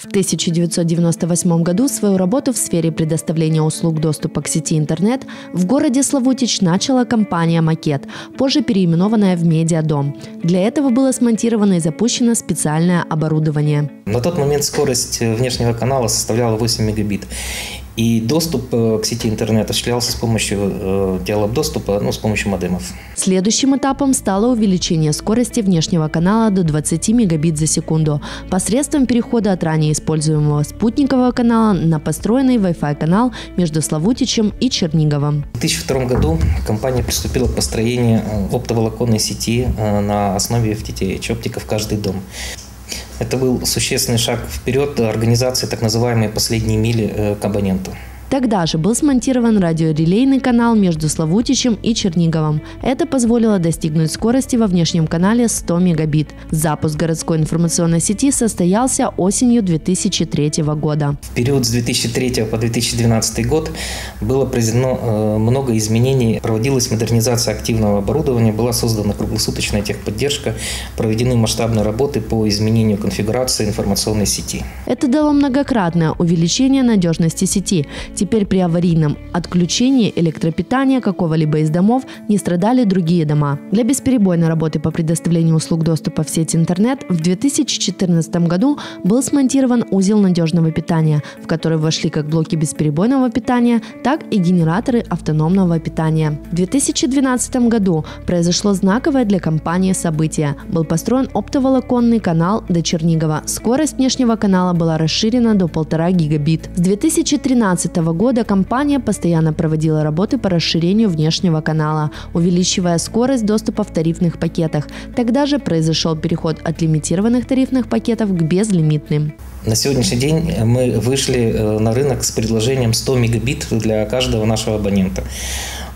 В 1998 году свою работу в сфере предоставления услуг доступа к сети интернет в городе Славутич начала компания «Макет», позже переименованная в «Медиадом». Для этого было смонтировано и запущено специальное оборудование. На тот момент скорость внешнего канала составляла 8 мегабит. И доступ э, к сети интернет осуществлялся с помощью э, диалог доступа, ну, с помощью модемов. Следующим этапом стало увеличение скорости внешнего канала до 20 мегабит за секунду посредством перехода от ранее используемого спутникового канала на построенный Wi-Fi канал между Славутичем и Черниговым. В 2002 году компания приступила к построению э, оптоволоконной сети на основе FTTH, оптика в каждый дом. Это был существенный шаг вперед организации так называемой последней мили э, к абоненту. Тогда же был смонтирован радиорелейный канал между Славутичем и Черниговым. Это позволило достигнуть скорости во внешнем канале 100 мегабит. Запуск городской информационной сети состоялся осенью 2003 года. В период с 2003 по 2012 год было произведено э, много изменений. Проводилась модернизация активного оборудования, была создана круглосуточная техподдержка, проведены масштабные работы по изменению конфигурации информационной сети. Это дало многократное увеличение надежности сети. Теперь при аварийном отключении электропитания какого-либо из домов не страдали другие дома. Для бесперебойной работы по предоставлению услуг доступа в сеть интернет в 2014 году был смонтирован узел надежного питания, в который вошли как блоки бесперебойного питания, так и генераторы автономного питания. В 2012 году произошло знаковое для компании событие. Был построен оптоволоконный канал до Чернигова. Скорость внешнего канала была расширена до 1,5 гигабит. С 2013 года компания постоянно проводила работы по расширению внешнего канала, увеличивая скорость доступа в тарифных пакетах. Тогда же произошел переход от лимитированных тарифных пакетов к безлимитным. На сегодняшний день мы вышли э, на рынок с предложением 100 мегабит для каждого нашего абонента.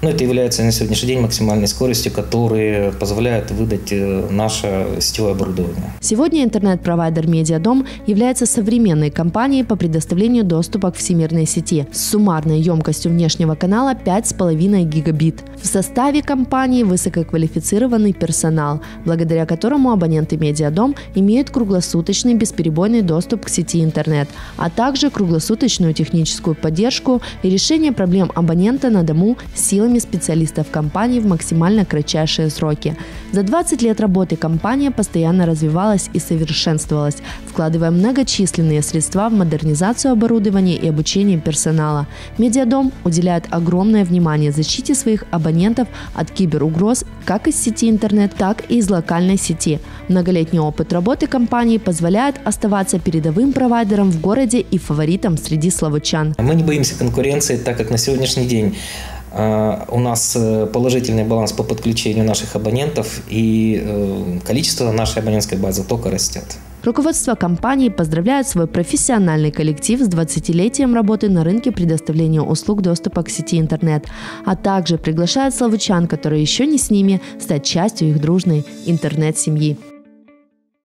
Но это является на сегодняшний день максимальной скоростью, которая позволяет выдать э, наше сетевое оборудование. Сегодня интернет-провайдер Медиадом является современной компанией по предоставлению доступа к всемирной сети с суммарной емкостью внешнего канала 5,5 гигабит. В составе компании высококвалифицированный персонал, благодаря которому абоненты Медиадом имеют круглосуточный бесперебойный доступ к сети интернет, а также круглосуточную техническую поддержку и решение проблем абонента на дому силами силами специалистов компании в максимально кратчайшие сроки. За 20 лет работы компания постоянно развивалась и совершенствовалась, вкладывая многочисленные средства в модернизацию оборудования и обучение персонала. Медиадом уделяет огромное внимание защите своих абонентов от киберугроз как из сети интернет, так и из локальной сети. Многолетний опыт работы компании позволяет оставаться передовым провайдером в городе и фаворитом среди славучан. Мы не боимся конкуренции, так как на сегодняшний день у нас э, положительный баланс по подключению наших абонентов и э, количество нашей абонентской базы только растет. Руководство компании поздравляет свой профессиональный коллектив с 20-летием работы на рынке предоставления услуг доступа к сети интернет, а также приглашает славучан, которые еще не с ними, стать частью их дружной интернет-семьи.